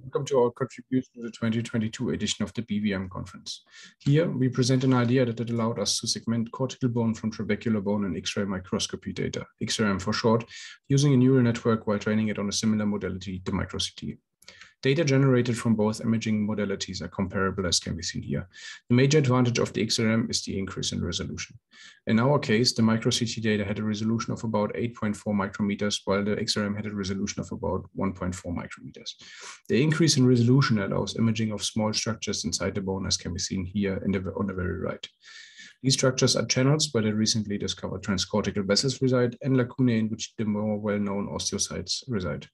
Welcome to our contribution to the 2022 edition of the BVM conference. Here, we present an idea that allowed us to segment cortical bone from trabecular bone in X-ray microscopy data, XRM for short, using a neural network while training it on a similar modality, the microCT. Data generated from both imaging modalities are comparable as can be seen here. The major advantage of the XRM is the increase in resolution. In our case, the microCT data had a resolution of about 8.4 micrometers, while the XRM had a resolution of about 1.4 micrometers. The increase in resolution allows imaging of small structures inside the bone as can be seen here the, on the very right. These structures are channels where the recently discovered transcortical vessels reside and lacunae in which the more well-known osteocytes reside.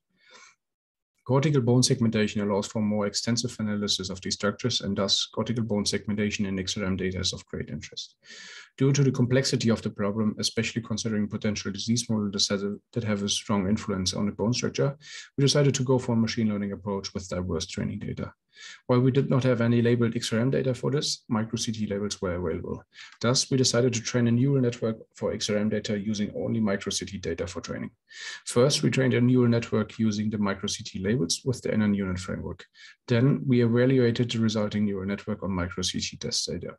Cortical bone segmentation allows for more extensive analysis of these structures, and thus cortical bone segmentation in XRM data is of great interest. Due to the complexity of the problem, especially considering potential disease models that have a strong influence on the bone structure, we decided to go for a machine learning approach with diverse training data. While we did not have any labeled XRM data for this, microCT labels were available. Thus, we decided to train a neural network for XRM data using only microCT data for training. First, we trained a neural network using the microCT labels with the nnU-Net framework. Then, we evaluated the resulting neural network on microCT test data.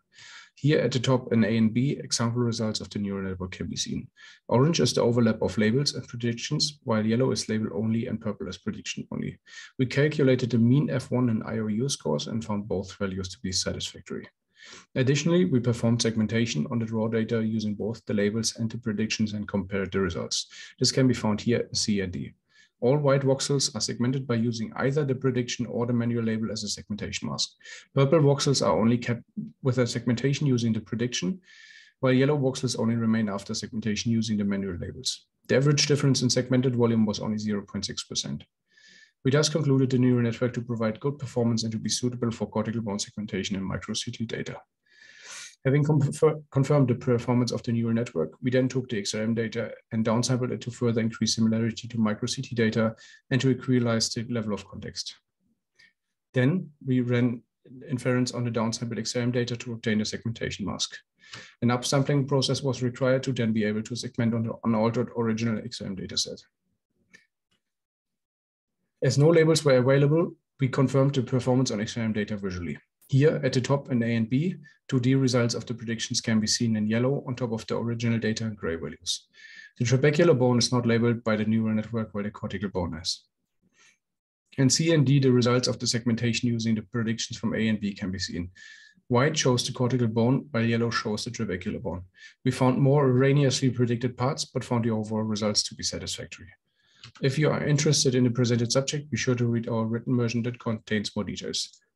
Here at the top in A and B, example results of the neural network can be seen. Orange is the overlap of labels and predictions, while yellow is label only and purple is prediction only. We calculated the mean F1 and IOU scores and found both values to be satisfactory. Additionally, we performed segmentation on the raw data using both the labels and the predictions and compared the results. This can be found here in C and D. All white voxels are segmented by using either the prediction or the manual label as a segmentation mask. Purple voxels are only kept with a segmentation using the prediction, while yellow voxels only remain after segmentation using the manual labels. The average difference in segmented volume was only 0.6%. We thus concluded the neural network to provide good performance and to be suitable for cortical bone segmentation in microCT data. Having confirmed the performance of the neural network, we then took the XRM data and downsampled it to further increase similarity to microCT data and to equalize the level of context. Then we ran inference on the downsampled XRM data to obtain a segmentation mask. An upsampling process was required to then be able to segment on the unaltered original XRM dataset. As no labels were available, we confirmed the performance on XRM data visually. Here at the top in A and B, 2D results of the predictions can be seen in yellow on top of the original data gray values. The trabecular bone is not labeled by the neural network while the cortical bone is. In C and D, the results of the segmentation using the predictions from A and B can be seen. White shows the cortical bone, while yellow shows the trabecular bone. We found more erroneously predicted parts, but found the overall results to be satisfactory. If you are interested in the presented subject, be sure to read our written version that contains more details.